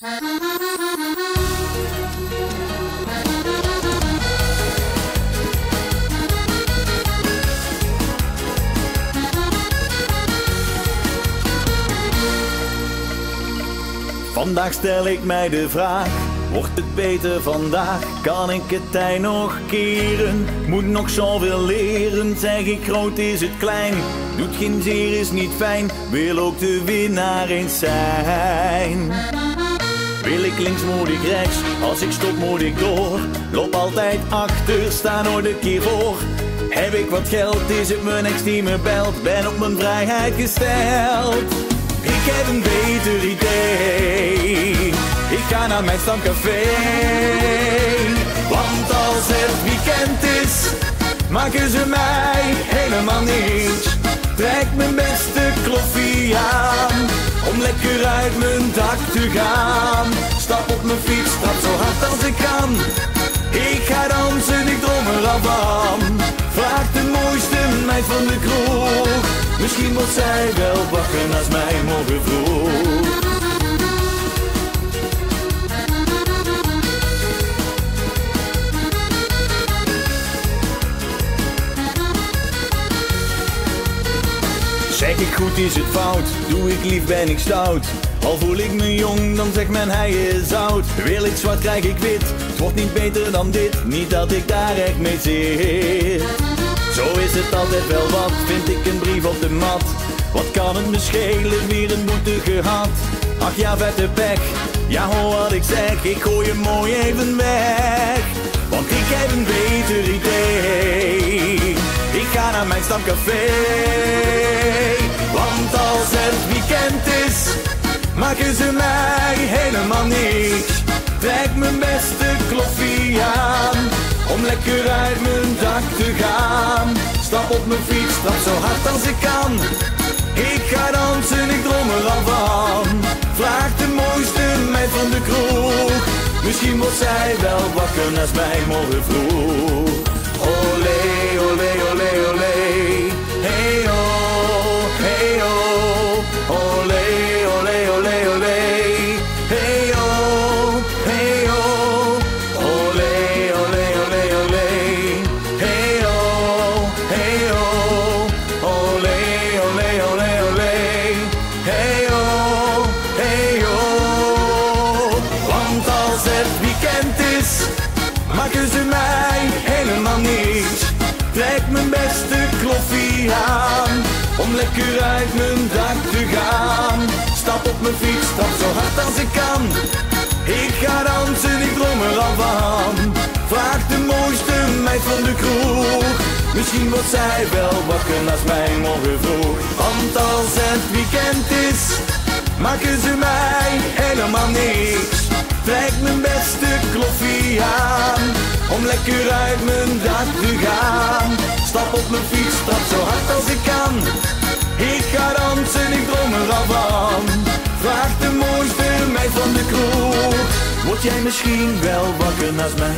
Vandaag stel ik mij de vraag, wordt het beter vandaag? Kan ik het tij nog keren? Moet nog zoveel leren, zeg ik groot is het klein. Doet geen zeer is niet fijn, wil ook de winnaar eens zijn. Wil ik links moet ik rechts, als ik stop moet ik door. Loop altijd achter, sta nooit een keer voor. Heb ik wat geld, is het mijn ex die me belt. Ben op mijn vrijheid gesteld. Ik heb een beter idee. Ik ga naar mijn stamcafé. Want als het weekend is, maken ze mij helemaal niets. Trek mijn beste kloffie aan, lekker uit mijn dak te gaan. Stap op mijn fiets, stap zo hard als ik kan. Ik ga dansen, ik droom er al. Vraag de mooiste meid van de kroeg. Misschien wordt zij wel wakker naast mij morgen vroeg. Ik goed is het fout, doe ik lief ben ik stout. Al voel ik me jong, dan zegt men hij is oud. Wil ik zwart, krijg ik wit. Het wordt niet beter dan dit, niet dat ik daar echt mee zit. Zo is het altijd wel wat, vind ik een brief op de mat. Wat kan het me schelen, weer een boete gehad. Ach ja, vette pek, ja hoor wat ik zeg, ik gooi hem mooi even weg. Want ik heb een beter idee, ik ga naar mijn stamcafé. Maken ze mij helemaal niks. Trek mijn beste kloffie aan, om lekker uit mijn dak te gaan. Stap op mijn fiets, stap zo hard als ik kan. Ik ga dansen, ik droom er al van. Vraag de mooiste meid van de kroeg. Misschien wordt zij wel wakker naast mij morgen vroeg. Olé, olé, mijn beste kloffie aan, om lekker uit mijn dak te gaan. Stap op mijn fiets, stap zo hard als ik kan. Ik ga dansen, ik droom er al van. Vraag de mooiste meid van de kroeg. Misschien wordt zij wel wakker naast mij morgen vroeg. Want als het weekend is, maken ze mij helemaal niks. Trek mijn beste kloffie aan, om lekker uit mijn dak te gaan. Stap op mijn fiets, stap zo hard als ik kan. Ik ga dansen, ik droom er al van. Vraag de mooiste meid van de kroeg. Word jij misschien wel wakker naast mij?